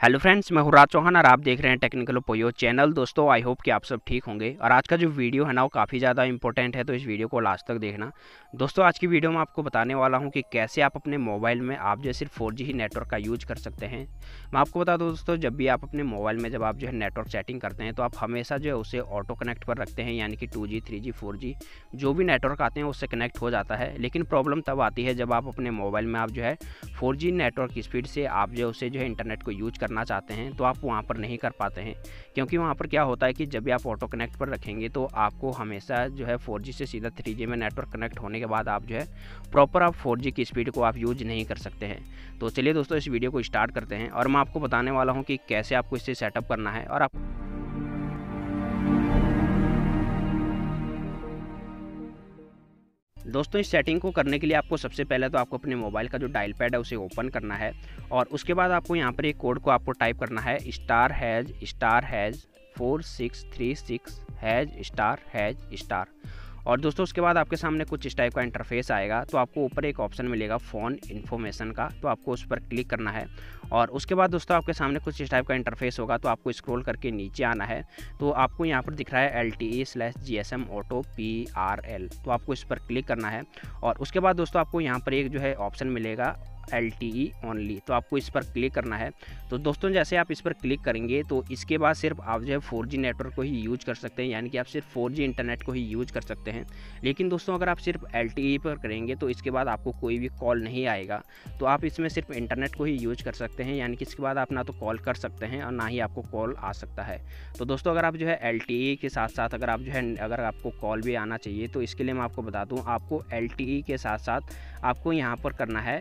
Hello friends मैं हुराज चौहान और आप देख रहे हैं टेक्निकल पोयो चैनल दोस्तों आई होप कि आप सब ठीक होंगे। और आज का जो वीडियो है ना, वो काफ़ी ज़्यादा इंपॉर्टेंट है तो इस वीडियो को लास्ट तक देखना। दोस्तों, आज की वीडियो में आपको बताने वाला हूँ कि कैसे आप अपने मोबाइल में, आप जो सिर्फ़ फोर ही नेटवर्क का यूज़ कर सकते हैं। मैं आपको बता दूँ दोस्तों, जब भी आप अपने मोबाइल में जब आप जो है नेटवर्क सेटिंग करते हैं तो आप हमेशा जो है उसे ऑटो कनेक्ट पर रखते हैं, यानी कि two G three G four G जो भी नेटवर्क आते हैं, उससे कनेक्ट हो जाता है। लेकिन प्रॉब्लम तब आती है जब आप अपने मोबाइल में आप जो है फोर नेटवर्क स्पीड से आप जो उसे जो है इंटरनेट को यूज़ करना चाहते हैं तो आप वहाँ पर नहीं कर पाते हैं। क्योंकि वहाँ पर क्या होता है कि जब भी आप ऑटो कनेक्ट पर रखेंगे तो आपको हमेशा जो है फोर से सीधा थ्री में नेटवर्क कनेक्ट होने के बाद आप जो है प्रॉपर आप फोर की स्पीड को आप यूज़ नहीं कर सकते हैं। तो चलिए दोस्तों, इस वीडियो को स्टार्ट करते हैं और मैं आपको बताने वाला हूँ कि कैसे आपको इसे सेटअप करना है और आप दोस्तों, इस सेटिंग को करने के लिए आपको सबसे पहले तो आपको अपने मोबाइल का जो डायल पैड है, उसे ओपन करना है और उसके बाद आपको यहाँ पर एक कोड को आपको टाइप करना है star hash star hash four six three six hash star hash star और दोस्तों, उसके बाद आपके सामने कुछ इस टाइप का इंटरफेस आएगा तो आपको ऊपर एक ऑप्शन मिलेगा फ़ोन इन्फॉर्मेशन का तो आपको उस पर क्लिक करना है। और उसके बाद दोस्तों, आपके सामने कुछ इस टाइप का इंटरफेस होगा तो आपको स्क्रॉल करके नीचे आना है। तो आपको यहाँ पर दिख रहा है L T E slash G S M auto P R L तो आपको इस पर क्लिक करना है। और उसके बाद दोस्तों, आपको यहाँ पर एक जो है ऑप्शन मिलेगा एल टी ओनली तो आपको इस पर क्लिक करना है। तो दोस्तों, जैसे आप इस पर क्लिक करेंगे तो इसके बाद सिर्फ़ आप जो है फोर नेटवर्क को ही यूज़ कर सकते हैं, यानी कि आप सिर्फ़ फोर इंटरनेट को ही यूज़ कर सकते हैं। लेकिन दोस्तों, अगर आप सिर्फ़ ई पर करेंगे तो इसके बाद आपको कोई भी कॉल नहीं आएगा। तो आप इसमें सिर्फ़ इंटरनेट को ही यूज़ कर सकते हैं, यानी कि इसके बाद आप ना तो कॉल कर सकते हैं और ना ही आपको कॉल आ सकता है। तो दोस्तों, अगर आप जो है ई के साथ साथ अगर आप जो है, अगर आपको कॉल भी आना चाहिए तो इसके लिए मैं आपको बता दूँ, आपको ई के साथ साथ आपको यहाँ पर करना है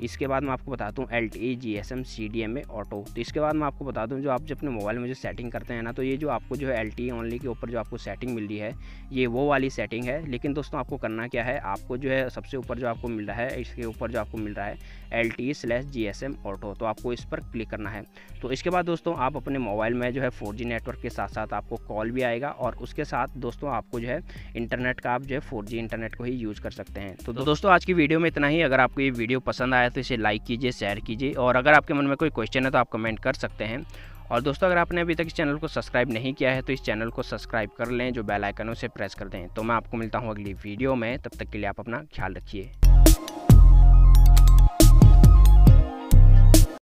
इसके बाद मैं आपको बताता हूँ L T G S M C D M A auto तो इसके बाद मैं आपको बता दूँ जो आप जो अपने मोबाइल में जो सेटिंग करते हैं ना तो ये जो आपको जो है एल टी ओनली के ऊपर जो आपको सेटिंग मिल रही है, ये वो वाली सेटिंग है। लेकिन दोस्तों, आपको करना क्या है, आपको जो है सबसे ऊपर जो आपको मिल रहा है, इसके ऊपर जो आपको मिल रहा है L T slash G S M auto तो आपको इस पर क्लिक करना है। तो इसके बाद दोस्तों, आप अपने मोबाइल में जो है फोर जी नेटवर्क के साथ साथ आपको कॉल भी आएगा और उसके साथ दोस्तों, आपको जो है इंटरनेट का आप जो है फोर जी इंटरनेट को ही यूज़ कर सकते हैं। तो दोस्तों, आज की वीडियो में इतना ही। अगर आपको ये वीडियो पसंद आया तो इसे लाइक कीजिए शेयर कीजिए और अगर आपके मन में कोई क्वेश्चन है तो आप कमेंट कर सकते हैं। और दोस्तों, अगर आपने अभी तक इस चैनल को सब्सक्राइब नहीं किया है तो इस चैनल को सब्सक्राइब कर लें, जो बेल आइकन उसे प्रेस कर दें। तो मैं आपको मिलता हूँ अगली वीडियो में, तब तक के लिए आप अपना ख्याल रखिए।